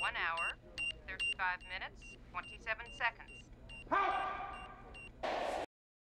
1 hour, 35 minutes, 27 seconds.